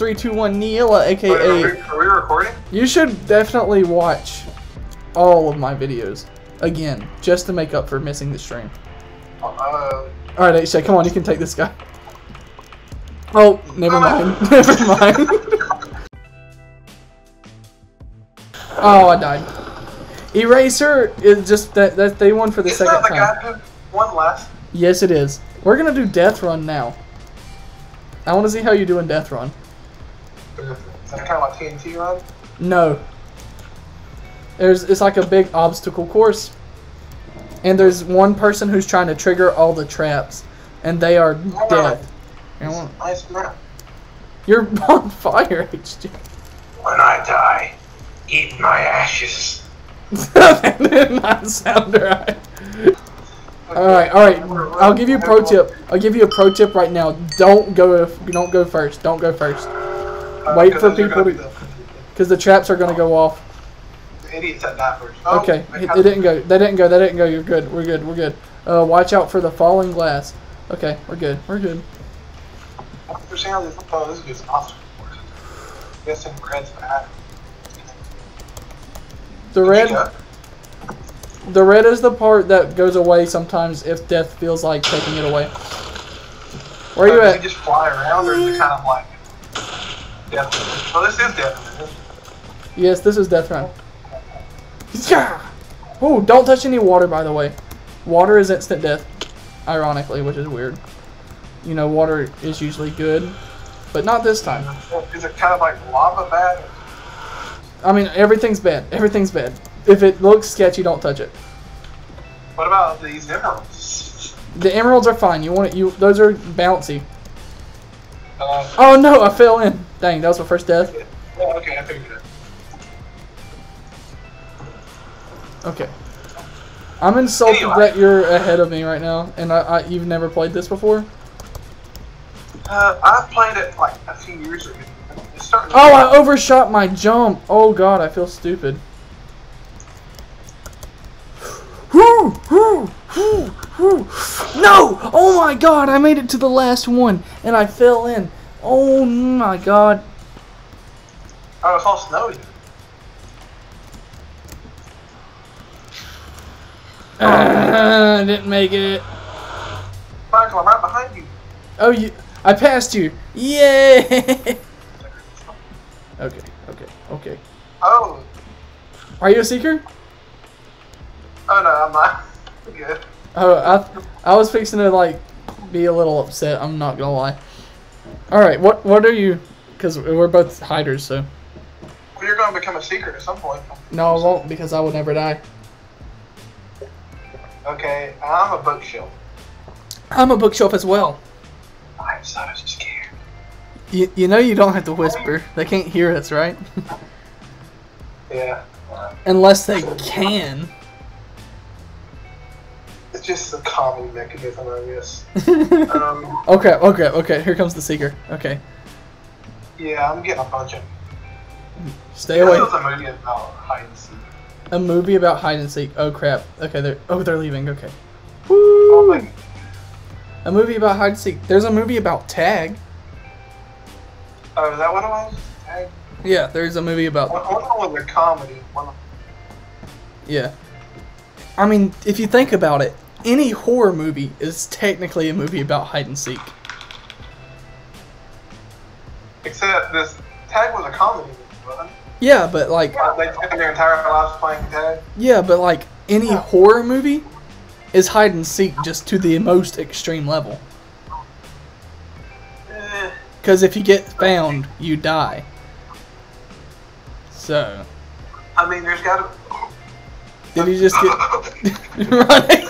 321 Neela, aka. Wait, are, we, are we recording? You should definitely watch all of my videos again, just to make up for missing the stream. Uh, Alright, Aisha, come on, you can take this guy. Oh, never mind. never mind. oh, I died. Eraser is just that that they won for the is second that the time. guy who won last? Yes, it is. We're gonna do Death Run now. I want to see how you do in Death Run. Is that kind of like TNT run? No. There's it's like a big obstacle course. And there's one person who's trying to trigger all the traps, and they are dead. No. Nice map. You're on fire, HJ. When I die, eat my ashes. that did not sound right. Alright, alright. I'll give you a pro tip. I'll give you a pro tip right now. Don't go if don't go first. Don't go first. Uh, Wait for people Because the traps are gonna go off. The idiots at that first. Oh, Okay, they it, it didn't go. They didn't go. They didn't go. You're good. We're good. We're good. Uh, watch out for the falling glass. Okay, we're good. We're good. They're saying how this, oh, this is just obstacle course. Guessing red's bad. The red, the red is the part that goes away sometimes if death feels like taking it away. Where are you at? just fly around, or is it kind of like death? Oh, this is death. Yes, this is death run. Yeah. Oh, don't touch any water, by the way. Water is instant death, ironically, which is weird. You know, water is usually good, but not this time. Is it kind of like lava bad? I mean, everything's bad. Everything's bad. If it looks sketchy, don't touch it. What about these emeralds? The emeralds are fine. You want it? You those are bouncy. Uh, Oh no, I fell in. Dang, that was my first death. oh, okay, I figured it. Okay. I'm insulted Anyway. that you're ahead of me right now, and I, I you've never played this before. Uh, I played it like a few years ago. It's starting. To Oh, I overshot my jump. Oh god, I feel stupid. Whoo, whoo, whoo, whoo. No! Oh my god, I made it to the last one, and I fell in. Oh my god. Oh, it's all snowy. I didn't make it. Michael, I'm right behind you. Oh, you. I passed you. Yay! okay, okay, okay. Oh, Are you a seeker? oh no, I'm not. Good. Oh, I, I was fixing to like be a little upset. I'm not gonna lie. All right, what what are you? Because we're both hiders, so Well, you're going to become a secret at some point. no, I won't because I will never die. Okay, I'm a bookshelf. I'm a bookshelf as well. I'm so scared. You, you know you don't have to whisper. They can't hear us, right? Yeah. Unless they can. It's just a calming mechanism, I guess. Um, okay, okay, okay. Here comes the seeker. Okay, yeah, I'm getting a bunch of. stay This away. was a movie about hide and seek. A movie about hide and seek. Oh crap. Okay, they're oh they're leaving. Okay. Oh, Woo! like, A movie about hide and seek. There's a movie about tag. oh, is that what it was? Tag? Yeah, there's a movie about One, one was a comedy. One, Yeah. I mean, if you think about it, any horror movie is technically a movie about hide and seek. except this tag was a comedy movie. Yeah, but like, Like, They spent their entire lives playing tag. yeah, but like any horror movie is hide and seek just to the most extreme level. Eh, Because if you get found, you die. So, I mean, there's got to. Did you just get running?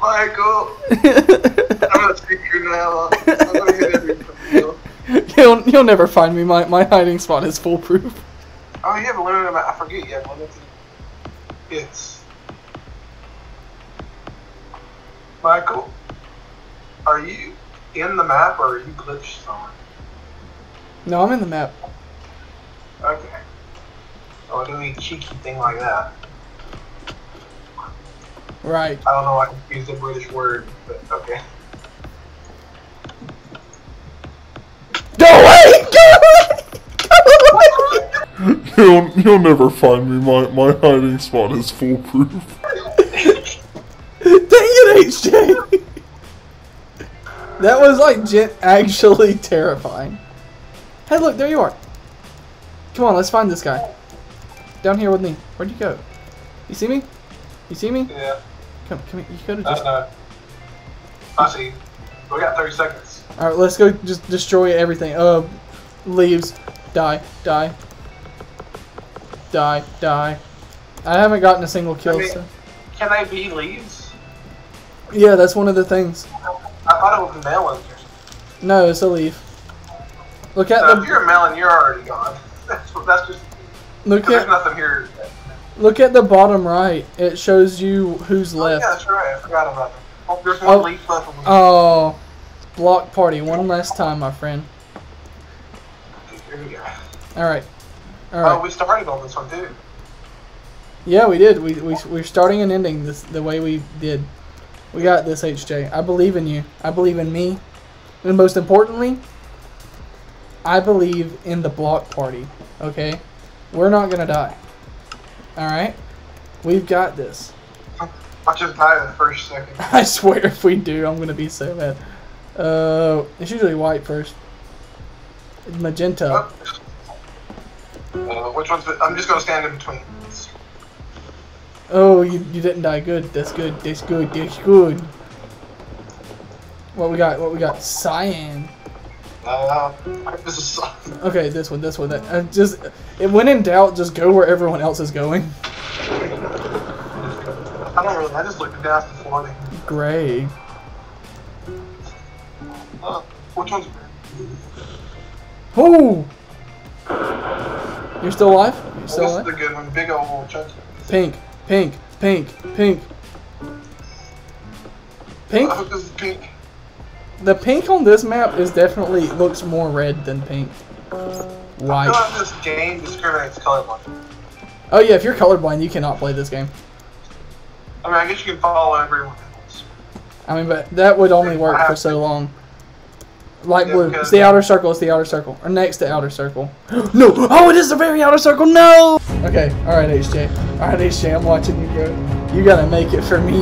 Michael, I'm gonna speak you now. I'm gonna hit everything. you'll, you'll never find me. My, my hiding spot is foolproof. Oh, you have a limited amount. I forget you have limited. It's Michael. Are you in the map or are you glitched somewhere? No, I'm in the map. Okay. Oh, do a cheeky thing like that. Right. I don't know. I confused the British word, but okay. Go away! Go away! Go away! You'll, you'll never find me. My, my hiding spot is foolproof. Dang it, HJ! That was like actually terrifying. Hey, look, there you are. Come on, let's find this guy. Down here with me. Where'd you go? You see me? You see me? Yeah. Come, come here. You could have I just. know. I see. We got 30 seconds. All right, let's go. Just destroy everything. Uh, leaves. Die. Die. Die. Die. I haven't gotten a single kill. I mean- So. Can they be leaves? Yeah, that's one of the things. I thought it was a melon. No, it's a leaf. Look at So if you're a melon, you're already gone. That's, that's just. look There's at nothing here. look at the bottom right. It shows you who's Oh, left. yeah, that's right. I forgot about it. Oh, there's Oh. one leaf left. the- Oh, block party one last time, my friend. Here we go. All right, all Oh, we started on this one too. Yeah, we did. We we we're starting and ending this the way we did. We got this, HJ. I believe in you. I believe in me, and most importantly, I believe in the block party. Okay, we're not gonna die. All right, we've got this. I'll just die in the first second. I swear, if we do, I'm gonna be so mad. Uh, it's usually white first. Magenta. Oh. Uh, which one's? I'm just gonna stand in between. Oh, you, you didn't die. Good. That's good. That's good. That's good. What we got? What we got? Cyan. Uh, this is. Okay, this one. This one. That uh, just. It when in doubt, just go where everyone else is going. I don't really. I just looked down at the floor. Gray. Uh, which one's? Oh. You're still alive? You're This still is alive? the good one. Big old chunky. Pink. Pink. Pink. Pink. Pink. This pink. The pink on this map is definitely looks more red than pink. I feel White. like this game discriminates colorblind. Oh yeah, if you're colorblind, you cannot play this game. I mean, I guess you can follow everyone else. I mean, but that would only work for so long. Light Yeah, blue. It's the outer circle. It's the outer circle. Or next to outer circle. no! Oh, it is the very outer circle. No! Okay. All right, HJ. All right, HJ. I'm watching you, bro. You gotta make it for me.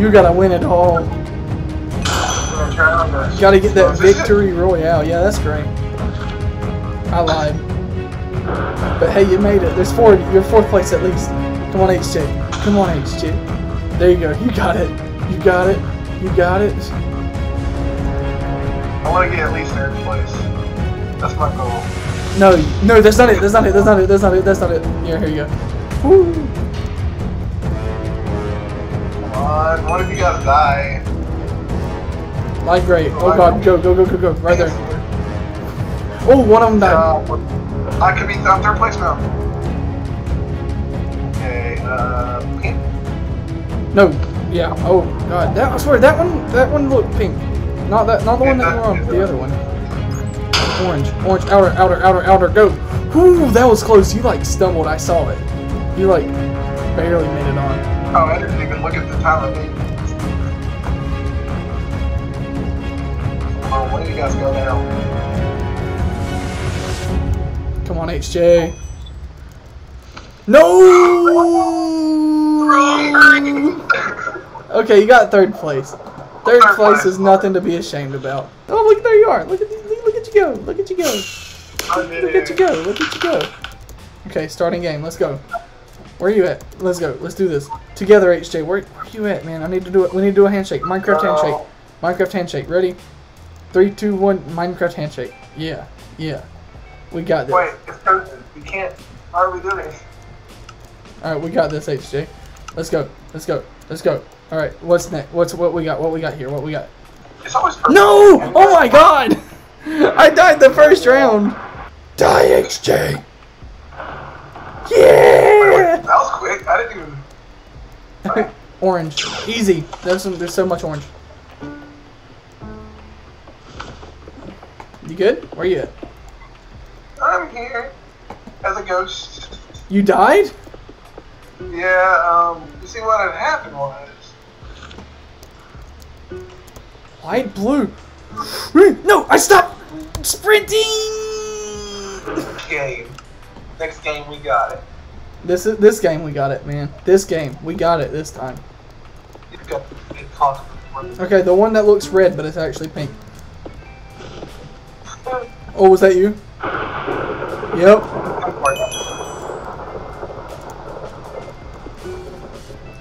You gotta win it all. Gotta get that victory royale. Yeah, that's great. I lied. But hey, you made it. There's four. You're fourth place at least. Come on, HJ. Come on, HJ. There you go. You got it. You got it. You got it. I want to get at least third place. That's my goal. No, no, that's not it. That's not it. That's not it. That's not it. That's not it. Here, here you go. Woo. Come on. What if you gotta die? Light gray. Oh god, go, go, go, go, go. Right there. Oh, one of them died. Uh, I could be on third place now. Okay, uh, pink. No. Yeah. Oh god. That I swear that one. That one looked pink. Not that. Not the one that you're on. The other one. Orange. Orange. Outer. Outer. Outer. Outer. Go. Whoo! That was close. You like stumbled. I saw it. You like barely made it on. Oh, I didn't even look at the time of day. Oh, when do you guys go now? Come on, HJ. No. Okay, you got third place. Third place is nothing to be ashamed about. Oh, look, there you are. Look at look at you go. Look at you go. Look at you go. Look at you go. Okay, starting game. Let's go. Where are you at? Let's go. Let's do this together, HJ. Where, where are you at, man? I need to do it. We need to do a handshake. Minecraft handshake. Minecraft handshake. Ready? Three, two, one. Minecraft handshake. Yeah, yeah. We got this. Wait, it's COVID. We can't. How are we doing? All right, we got this, HJ. Let's go. Let's go. Let's go. All right, what's next? What's what we got? What we got here? What we got? It's always perfect. No! Oh my God! I died the first round. Die, HJ. Yeah! That was quick. I didn't even. orange, easy. There's some. There's so much orange. You good? Where are you at? I'm here as a ghost. You died? Yeah. Um. You see what had happened was Light blue. No, I stopped sprinting. Game. Next game, we got it. This is this game we got it, man. This game we got it this time. You've got it cost me Okay, the one that looks red, but it's actually pink. Oh, was that you? Yep.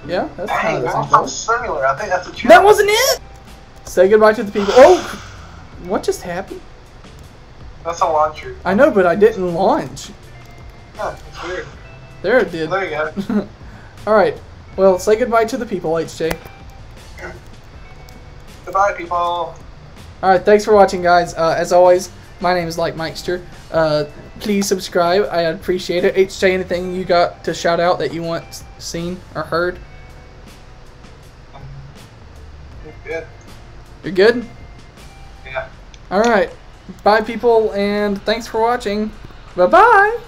Yeah, that's kind of the same was similar. I think that's what That wasn't it. Say goodbye to the people. Oh, what just happened? That's a launcher. I know, but I didn't launch. Huh, it's weird. There it did. There you go. All right. Well, say goodbye to the people, HJ. Goodbye, people. All right. Thanks for watching, guys. Uh, as always, my name is Like Mikester. Uh, please subscribe. I appreciate it. HJ, anything you got to shout out that you want seen or heard? You're good. You're good. Yeah. All right. Bye, people, and thanks for watching. Bye bye.